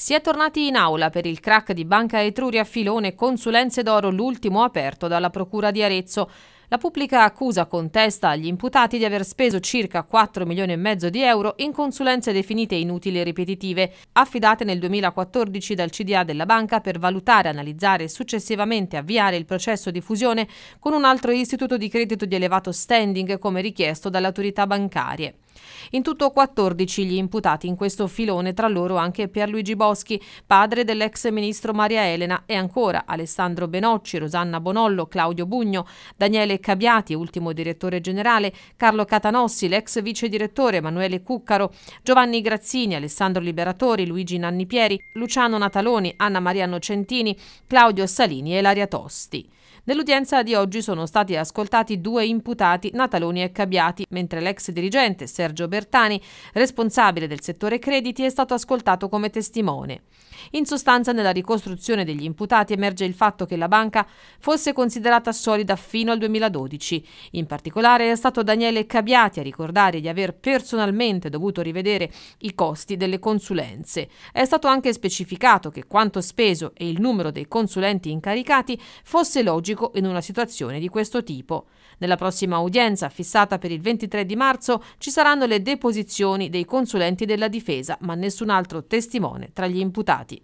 Si è tornati in aula per il crack di Banca Etruria Filone Consulenze d'Oro, l'ultimo aperto dalla Procura di Arezzo. La pubblica accusa contesta agli imputati di aver speso circa 4 milioni e mezzo di euro in consulenze definite inutili e ripetitive, affidate nel 2014 dal CDA della banca per valutare, analizzare e successivamente avviare il processo di fusione con un altro istituto di credito di elevato standing come richiesto dalle autorità bancarie. In tutto 14 gli imputati in questo filone, tra loro anche Pierluigi Boschi, padre dell'ex ministro Maria Elena, e ancora Alessandro Benocci, Rosanna Bonollo, Claudio Bugno, Daniele Cabiati, ultimo direttore generale, Carlo Catanossi, l'ex vice direttore Emanuele Cuccaro, Giovanni Grazzini, Alessandro Liberatori, Luigi Nannipieri, Luciano Nataloni, Anna Maria Nocentini, Claudio Salini e Laria Tosti. Nell'udienza di oggi sono stati ascoltati due imputati, Nataloni e Cabiati, mentre l'ex dirigente Sergio Bertani, responsabile del settore crediti, è stato ascoltato come testimone. In sostanza, nella ricostruzione degli imputati emerge il fatto che la banca fosse considerata solida fino al 2012. In particolare è stato Daniele Cabiati a ricordare di aver personalmente dovuto rivedere i costi delle consulenze. È stato anche specificato che quanto speso e il numero dei consulenti incaricati fosse logico in una situazione di questo tipo. Nella prossima udienza, fissata per il 23 di marzo, ci saranno le deposizioni dei consulenti della difesa, ma nessun altro testimone tra gli imputati.